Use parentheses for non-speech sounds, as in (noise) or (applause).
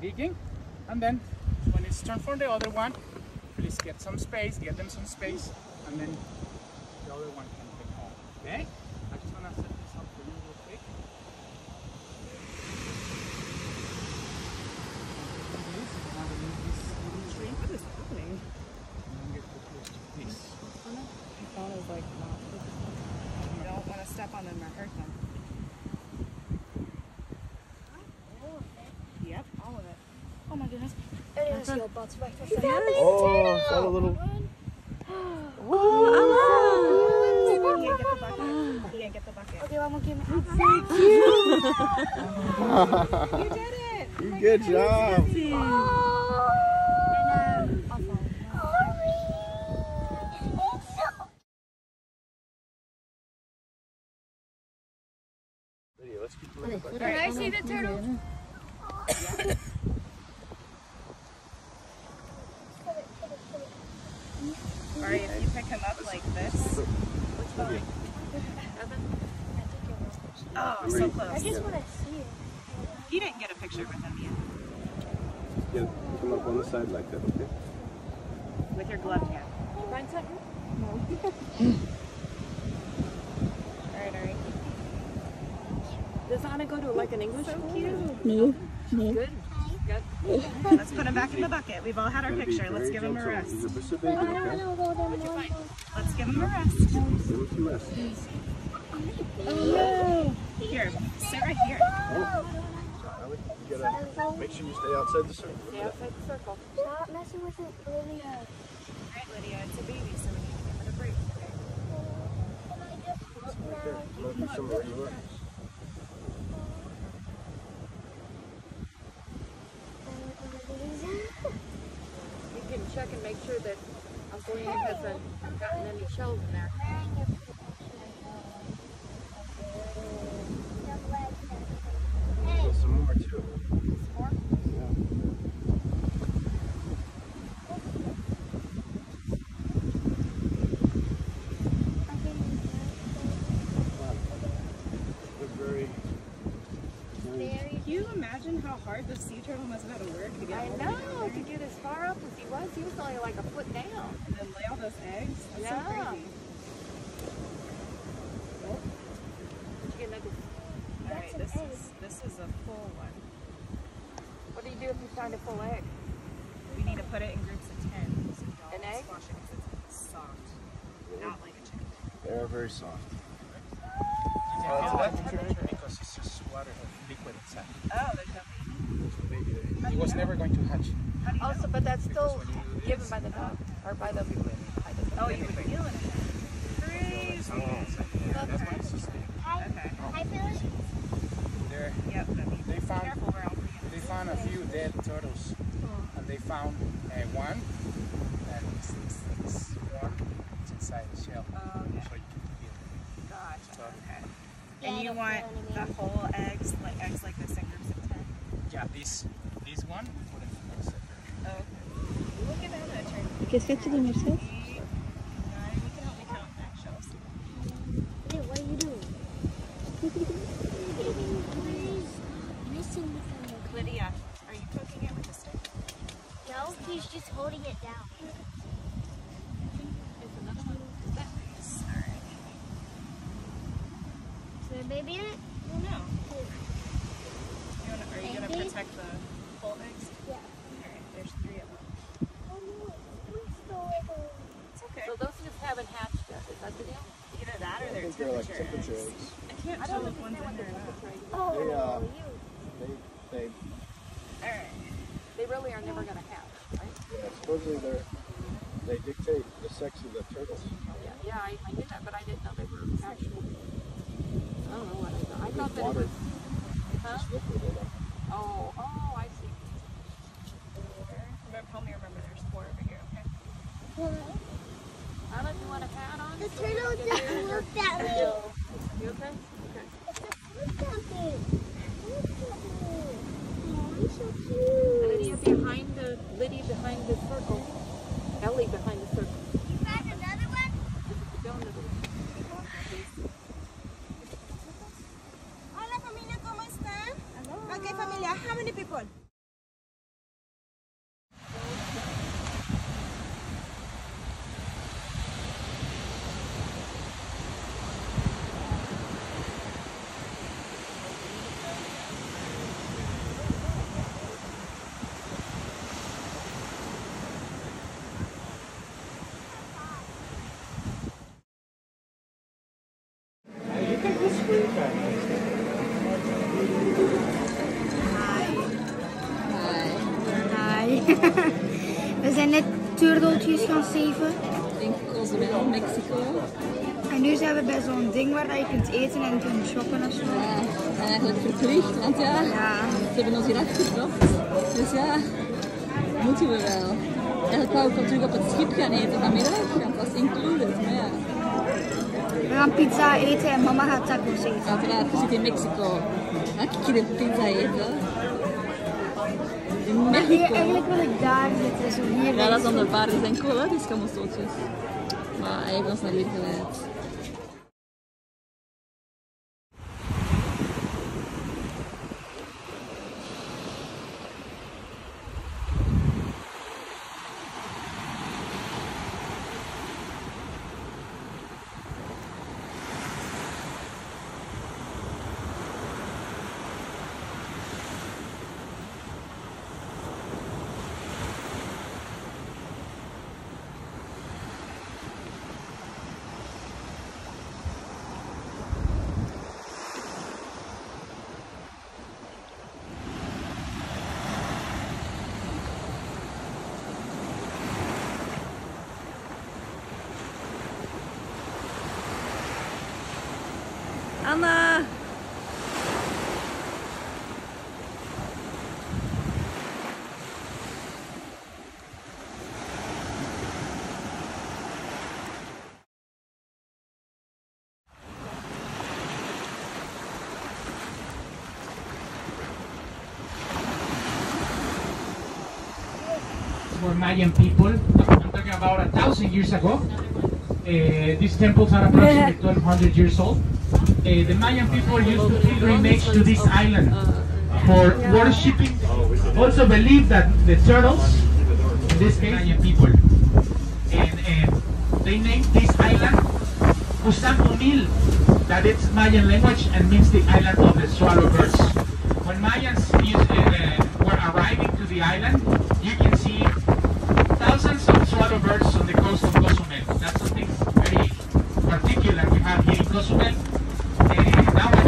digging. And then when it's turn for the other one, please get some space, get them some space, and then the other one can take home. Okay? I just wanna set this up for you real quick. Please, you wanna remove this little tree, What is happening? and then get the close to this. My phone is like not focused. Don't want to step on them or hurt them. Yep, all of it. Oh my goodness. Oh, is a little. Ain't get the bucket. He ain't get the bucket. Okay, vamos que me. You did it! You good job. Video, let's keep. Can I see the turtle? Or if you pick him up like this. Oh, so I close. just want to see it. You didn't get a picture with him yet. Yeah, come up on the side like that, okay? With your gloved hand. Find something? (laughs) Alright, alright. Does Anna go to like an English So school? cute. No. Good. Good. (laughs) Let's put him back in the bucket. We've all had our picture. Let's give him a rest. He's a bit of baby, okay? Let's give him a rest. Give him some rest. Oh, here, sit right here. Gotta make sure you stay outside the circle. Stay outside the circle. Stop messing with it, Lily. Alright, Lydia, it's a baby, so we need to give it a break. Okay? Oh, right there. I'm gonna do some of your work. You can check and make sure that Uncle Ian hasn't gotten any shells in there. Get some more too. Can you imagine how hard the sea turtle must have had to work to get I all the way know, to get as far up as he was, he was only like a foot down. and then lay all those eggs? That's Yeah. so crazy. Did you get? Alright, this is this is a full one. What do you do if you find a full egg? We need to put it in groups of ten. So don't An egg? squash it 'cause it's soft. Not like a chicken. They're very soft. You can feel that temperature because it's just water, liquid inside. Oh, there's nothing. So maybe they- It was never going to hatch. How do you Oh, know? so, but that's still when you do given by the dog, or by the, Oh, you would feel it in there. Crazy. That's why it's just Okay. I feel there. Yep, They found careful where I'll bring it. they found a few dead turtles, and they found uh, one, and it's, it's, it's one. It's inside the shell, Oh, okay. so you can feel it. Gotcha. Okay. And I you want the whole eggs, like eggs like this in groups of ten? Yeah, this this one you doing? Missing the Lydia, are you cooking it with a stick? No, he's just holding it down. Nice. All right. Is there a baby in it? Well, no. You wanna, are you gonna protect the whole eggs? Yeah. All right. There's three of them. Oh no, it's so It's okay. So those just haven't hatched yet, is that the deal? Either that or I they're they're like temperature temperature eggs. eggs. I can't tell if one's in there or not. Oh, They, uh, you. They, they, All right. They really are never gonna hatch, right? yeah, supposedly they're, they dictate the sex of the turtles. Yeah, yeah, I, I knew that, but I didn't know they were Hi. Hi. (laughs) We zijn net turdeltjes gaan zeven. Ik denk onze in Mexico. En nu zijn we bij zo'n ding waar je kunt eten en kunt shoppen of zo. Ja, eigenlijk verplicht, want ja, ze hebben ons hier afgebracht. Dus ja, moeten we wel. Eigenlijk wou ik natuurlijk op het schip gaan eten vanmiddag, want dat is included, maar ja gaan pizza eten en mama gaat tacos eten. uiteraard, we zitten in Mexico. Hier een pizza eten. In Nee, Mexico. eigenlijk wil ik daar zitten, zo hier. Ja, dat is onder paarden zijn cool, hè, die skammelstootjes. Maar hij heeft ons naar hier geleid. Anna! for Mayan people. I'm talking about a thousand years ago. Uh, these temples are approximately (laughs) 1200 years old. Uh, the Mayan people used to pilgrimage to this island for worshipping. Also believe that the turtles, in this case, Mayan people, and uh, they named this island Kusamumil, that it's Mayan language and means the island of the swallow birds. When Mayans used, uh, were arriving to the island, you can see thousands of swallow birds on the coast of Cozumel. That's something very particular we have here in Cozumel. And now